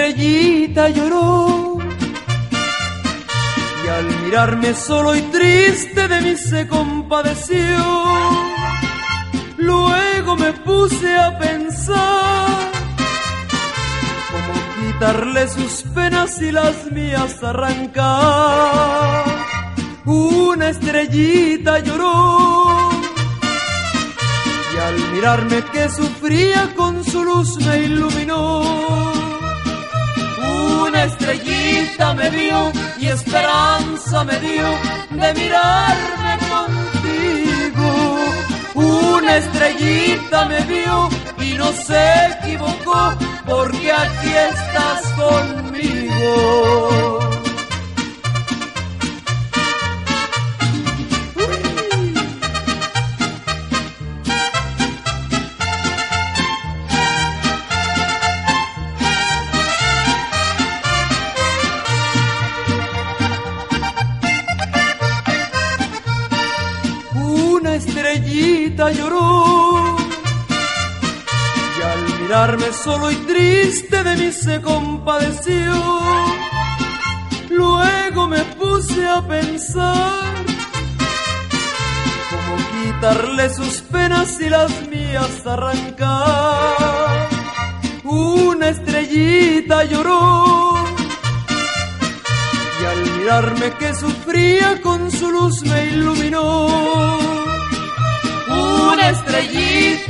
estrellita lloró. Y al mirarme solo y triste de mí se compadeció. Luego me puse a pensar cómo quitarle sus penas y las mías arrancar. Una estrellita lloró y al mirarme que sufría con su luz me iluminó. Una estrellita me vio y esperanza me dio de mirarme contigo. Una estrellita me vio y no se equivocó porque aquí estás conmigo. Estrellita lloró y al mirarme solo y triste de mí se compadeció. Luego me puse a pensar cómo quitarle sus penas y las mías arrancar. Una estrellita lloró y al mirarme que sufría con su luz me iluminó.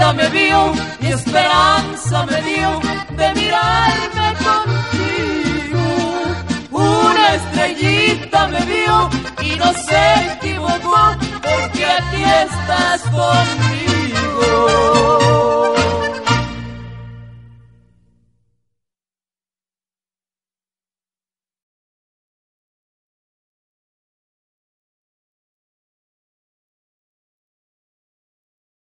Estrellita me vio y esperanza me dio de mirarme contigo. Una estrellita me vio y no se equivocó porque aquí estás conmigo.